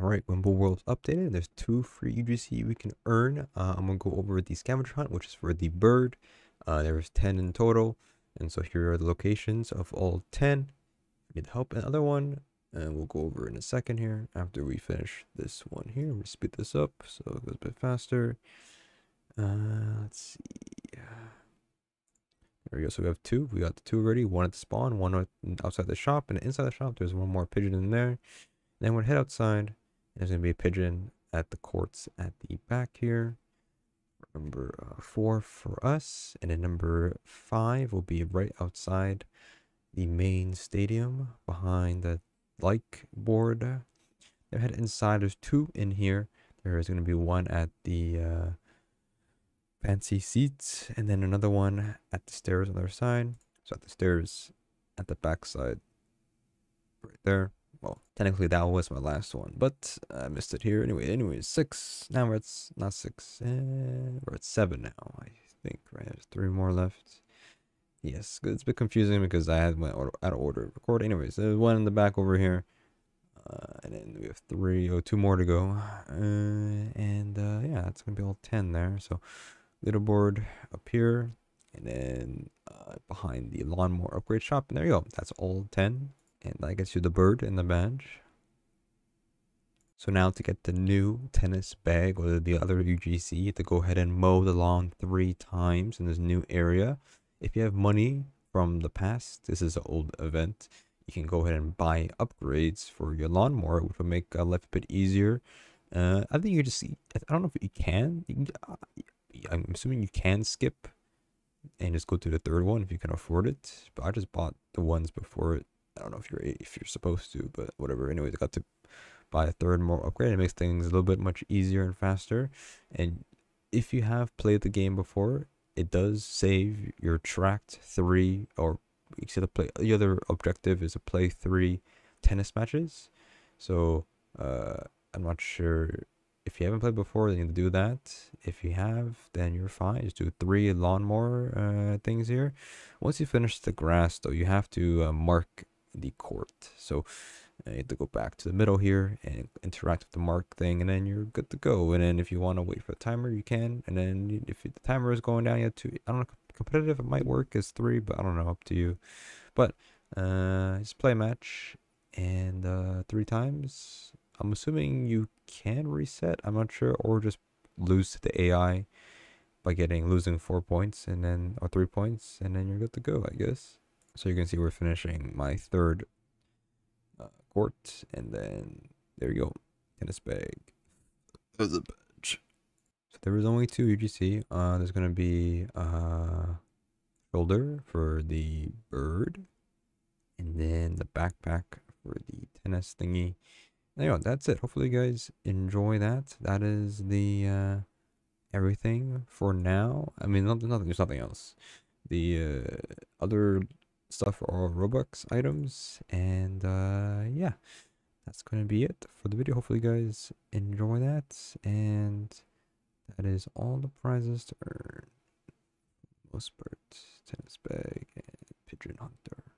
All right, WimbleWorld's updated. There's two free UGC we can earn. Uh, I'm gonna go over the scavenger hunt, which is for the bird. Uh, there's 10 in total, and so here are the locations of all 10. Need help another one, and we'll go over in a second here after we finish this one here. We speed this up so it goes a bit faster. Uh, let's see. There we go. So we have two. We got the two already. One at the spawn, one outside the shop, and inside the shop there's one more pigeon in there. Then we'll head outside. There's going to be a pigeon at the courts at the back here. Number uh, four for us. And then number five will be right outside the main stadium behind the like board. They're head inside. There's two in here. There is going to be one at the uh, fancy seats and then another one at the stairs on the other side. So at the stairs at the back side right there well, technically that was my last one, but I missed it here. Anyway, anyways, six. Now we're at, not six, eh, we're at seven now, I think, right? There's three more left. Yes, it's a bit confusing because I had went out of order of record. Anyways, there's one in the back over here. Uh, and then we have three oh, two more to go. Uh, and uh, yeah, it's going to be all 10 there. So leaderboard up here. And then uh, behind the lawnmower upgrade shop. And there you go. That's all 10 and that gets you the bird and the badge. So now to get the new tennis bag or the other UGC, you have to go ahead and mow the lawn three times in this new area. If you have money from the past, this is an old event, you can go ahead and buy upgrades for your lawnmower, which will make uh, life a bit easier. Uh, I think you just, I don't know if you can, you can uh, I'm assuming you can skip and just go to the third one if you can afford it. But I just bought the ones before it I don't know if you're if you're supposed to, but whatever. Anyways, I got to buy a third more upgrade. It makes things a little bit much easier and faster. And if you have played the game before, it does save your tracked three or you see the play. The other objective is to play three tennis matches. So uh, I'm not sure if you haven't played before, then you do that. If you have, then you're fine. Just do three lawnmower uh, things here. Once you finish the grass, though, you have to uh, mark the court. So uh, you have to go back to the middle here and interact with the mark thing, and then you're good to go. And then if you want to wait for the timer, you can. And then if the timer is going down, you have to. I don't know. Competitive, it might work as three, but I don't know. Up to you. But uh, just play a match and uh, three times. I'm assuming you can reset. I'm not sure, or just lose to the AI by getting losing four points and then or three points, and then you're good to go. I guess. So you can see we're finishing my third uh, court, and then there you go, tennis bag There's a badge. So there was only two UGC. Uh, there's gonna be a uh, shoulder for the bird, and then the backpack for the tennis thingy. There you go. That's it. Hopefully, you guys enjoy that. That is the uh, everything for now. I mean, nothing. There's nothing else. The uh, other stuff or Robux items. And uh, yeah, that's to be it for the video. Hopefully you guys enjoy that. And that is all the prizes to earn. Most part, tennis bag, and pigeon hunter.